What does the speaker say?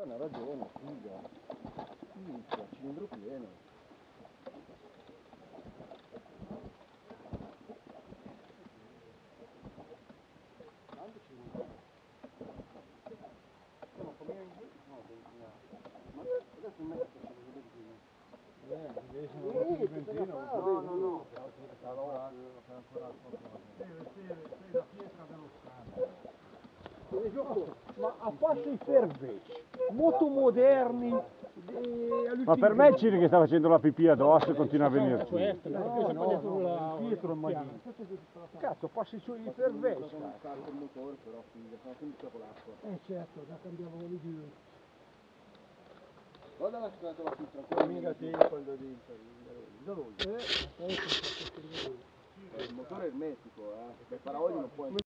Hanno ragione, figa. Minchia, cilindro pieno. No, no, no. Ma a parte i ferveci, molto moderni, eh, Ma per me il Ciri che sta facendo la pipì addosso continua a venirci. No, no, no, Pietro Magini. Cazzo, passi su i ferveci. cazzo. il motore però, figa, sono sempre con l'acqua. Eh certo, da cambiavano di più. Guarda la strada la tranquilla. Mica te quando dice. Eh, adesso ho fatto scrivere. Il motore è ermetico, eh. Per parole non puoi.